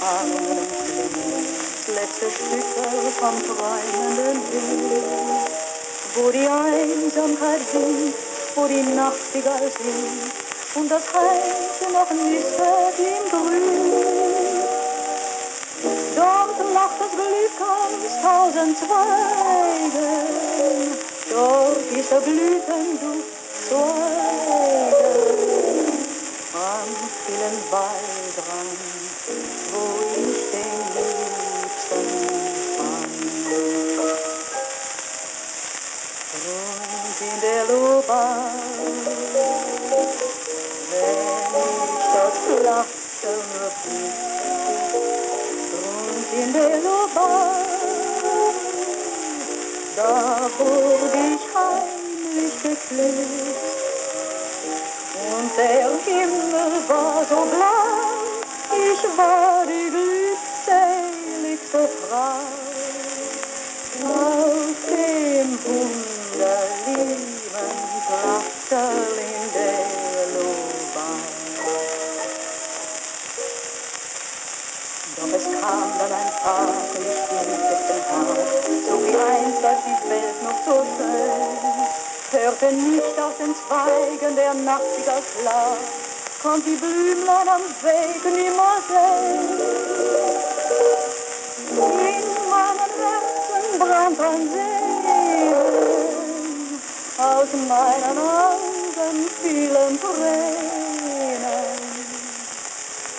Armen letzte Stücke vom träumenden Wind, wo die Einsamkeit singt, wo die Nachtigall singt und das Heimchen noch nistert im Grün. Dort lacht das Glück aus tausend Zweigen, dort ist der Blütenduft so stillen Waldrand, wo ich den Liebsten fand. Und in der Loba, wenn ich das Lachen blick, und in der Loba, da wurde ich heimlich geküsst. Und der Himmel war so blank, ich war die glückseligste Frau. Auf dem wunderlieben Platzerl in der Lobau. Doch es kam dann ein Tag und ich ging durch den Tag, so wie einst, als die Welt noch so schön hörte nicht aus den Zweigen der Nachtigall Schlag, konnte die Blümlein am Weg nimmer sehen. In meinem Herzen brannt ein Sehen, aus meinen Augen fielen Tränen,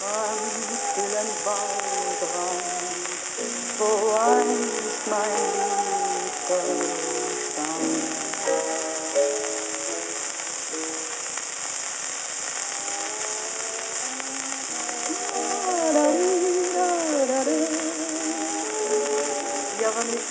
am stillen Waldrand, wo einst mein Liebster